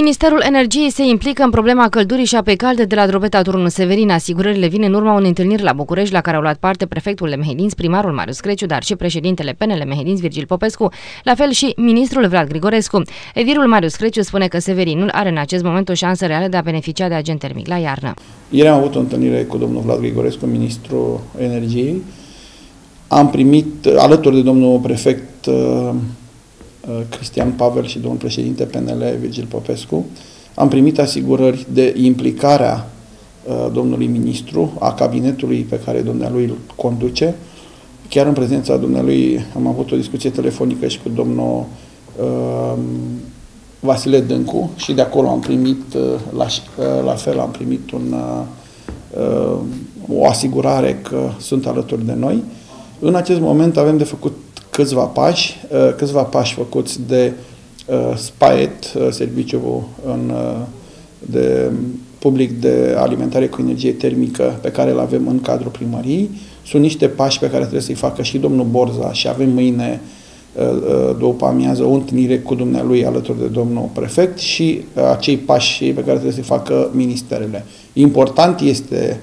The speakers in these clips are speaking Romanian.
Ministerul Energiei se implică în problema căldurii și apei calde de la drobeta Turnul Severin. Asigurările vin în urma unei întâlniri la București la care au luat parte prefectul Mehedinți, primarul Marius Creciu, dar și președintele PNL Mehedinți Virgil Popescu, la fel și ministrul Vlad Grigorescu. Edirul Marius Creciu spune că Severinul are în acest moment o șansă reală de a beneficia de agent termic la iarnă. Ieri am avut o întâlnire cu domnul Vlad Grigorescu, ministrul Energiei. Am primit, alături de domnul prefect Uh, Cristian Pavel și domnul președinte PNL Virgil Popescu, am primit asigurări de implicarea uh, domnului ministru, a cabinetului pe care dumnealui îl conduce. Chiar în prezența dumnealui am avut o discuție telefonică și cu domnul uh, Vasile Dâncu și de acolo am primit, uh, la, uh, la fel am primit un, uh, o asigurare că sunt alături de noi. În acest moment avem de făcut câțiva pași, uh, câțiva pași făcuți de uh, SPAET, uh, serviciul în, de public de alimentare cu energie termică pe care îl avem în cadrul primăriei. Sunt niște pași pe care trebuie să-i facă și domnul Borza și avem mâine după amiază o întâlnire cu dumnealui alături de domnul prefect și acei pași pe care trebuie să-i facă ministerele. Important este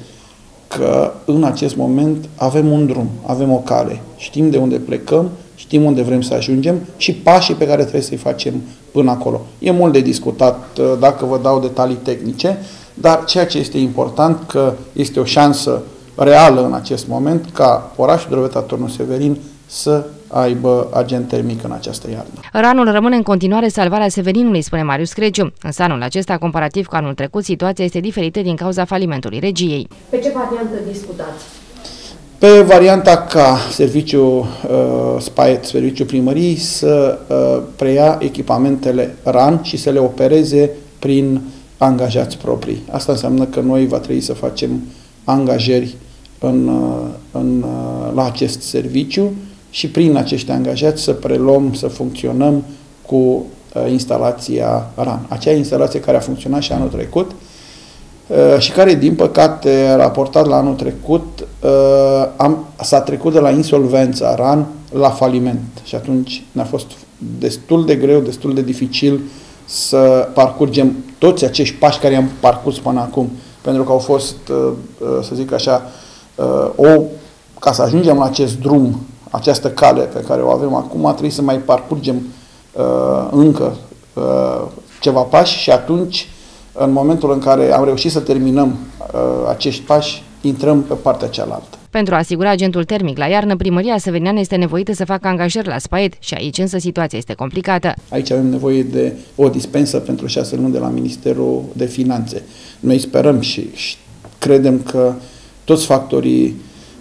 că în acest moment avem un drum, avem o cale, știm de unde plecăm, știm unde vrem să ajungem și pașii pe care trebuie să-i facem până acolo. E mult de discutat uh, dacă vă dau detalii tehnice, dar ceea ce este important că este o șansă reală în acest moment ca orașul Drăveta Turnul Severin să aibă agent termic în această iarnă. Ranul rămâne în continuare salvarea Severinului, spune Marius Creciu. Însă anul acesta, comparativ cu anul trecut, situația este diferită din cauza falimentului regiei. Pe ce variantă discutați? Pe varianta ca serviciul uh, SPAET, serviciul primării, să uh, preia echipamentele RAN și să le opereze prin angajați proprii. Asta înseamnă că noi va trebui să facem angajări în, uh, în, uh, la acest serviciu și prin acești angajați să preluăm, să funcționăm cu uh, instalația RAN. Acea instalație care a funcționat și anul trecut, Uh, și care, din păcate, raportat la anul trecut, uh, am, s-a trecut de la insolvență RAN la faliment. Și atunci ne-a fost destul de greu, destul de dificil să parcurgem toți acești pași care i-am parcurs până acum. Pentru că au fost, uh, să zic așa, o, ca să ajungem la acest drum, această cale pe care o avem acum, trebuie să mai parcurgem încă ceva pași și atunci în momentul în care am reușit să terminăm uh, acești pași, intrăm pe partea cealaltă. Pentru a asigura agentul termic la iarnă, primăria Severineană este nevoită să facă angajări la SPAET și aici însă situația este complicată. Aici avem nevoie de o dispensă pentru șase luni de la Ministerul de Finanțe. Noi sperăm și, și credem că toți factorii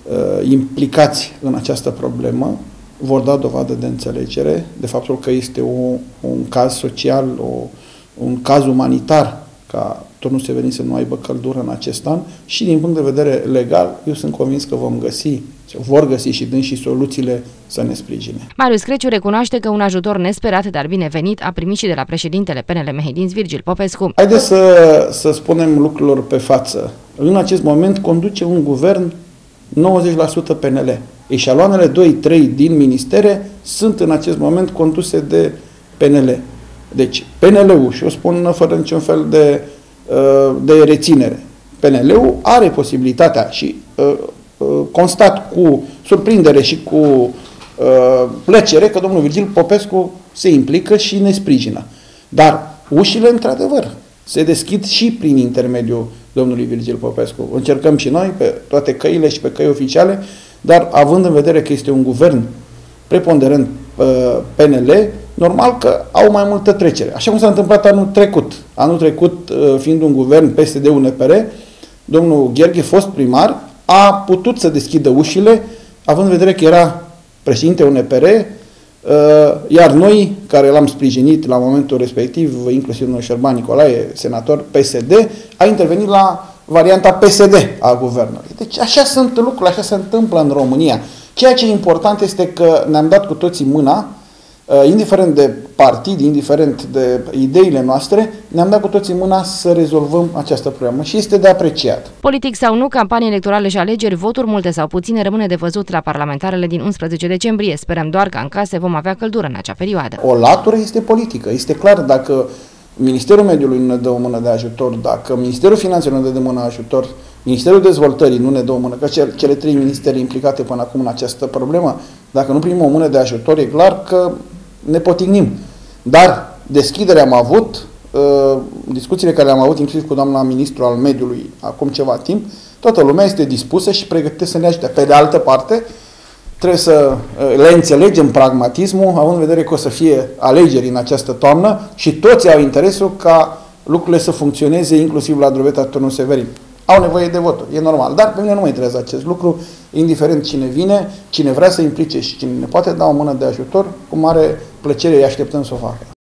uh, implicați în această problemă vor da dovadă de înțelegere, de faptul că este o, un caz social, o, un caz umanitar ca turnul Severin să nu aibă căldură în acest an și din punct de vedere legal, eu sunt convins că vom găsi, vor găsi și dâns și soluțiile să ne sprijine. Marius Creciu recunoaște că un ajutor nesperat, dar binevenit, a primit și de la președintele PNL Mehedinț Virgil Popescu. Haideți să, să spunem lucrurilor pe față. În acest moment conduce un guvern 90% PNL. Eșaloanele 2-3 din ministere sunt în acest moment conduse de PNL. Deci, PNL-ul, și o spun fără niciun fel de, uh, de reținere, PNL-ul are posibilitatea și uh, uh, constat cu surprindere și cu plăcere că domnul Virgil Popescu se implică și ne sprijină. Dar ușile, într-adevăr, se deschid și prin intermediul domnului Virgil Popescu. Încercăm și noi pe toate căile și pe căi oficiale, dar având în vedere că este un guvern preponderent PNL, normal că au mai multă trecere. Așa cum s-a întâmplat anul trecut. Anul trecut, uh, fiind un guvern PSD-UNPR, domnul Gherghe, fost primar, a putut să deschidă ușile, având în vedere că era președinte UNPR, uh, iar noi, care l-am sprijinit la momentul respectiv, inclusiv domnul Șerban Nicolae, senator PSD, a intervenit la varianta PSD a guvernului. Deci așa sunt lucrurile, așa se întâmplă în România. Ceea ce e important este că ne-am dat cu toții mâna, uh, indiferent de partid, indiferent de ideile noastre, ne-am dat cu toții mâna să rezolvăm această problemă și este de apreciat. Politic sau nu, campanii electorale și alegeri, voturi multe sau puține rămâne de văzut la parlamentarele din 11 decembrie. Sperăm doar că în case vom avea căldură în acea perioadă. O latură este politică. Este clar dacă Ministerul Mediului nu ne dă o mână de ajutor, dacă Ministerul Finanțelor nu ne dă mână de ajutor, Ministerul Dezvoltării nu ne dă o mână, că cele trei ministeri implicate până acum în această problemă, dacă nu primim o mână de ajutor, e clar că ne potignim. Dar deschiderea am avut, uh, discuțiile care le-am avut inclusiv cu doamna ministru al mediului acum ceva timp, toată lumea este dispusă și pregătită să ne ajute. Pe de altă parte, trebuie să uh, le înțelegem pragmatismul, având în vedere că o să fie alegeri în această toamnă și toți au interesul ca lucrurile să funcționeze, inclusiv la Drobeta Turnul Severin. Au nevoie de voturi, e normal. Dar pe mine nu mă interesează acest lucru, indiferent cine vine, cine vrea să implice și cine ne poate da o mână de ajutor, cu mare plăcere îi așteptăm să o facă.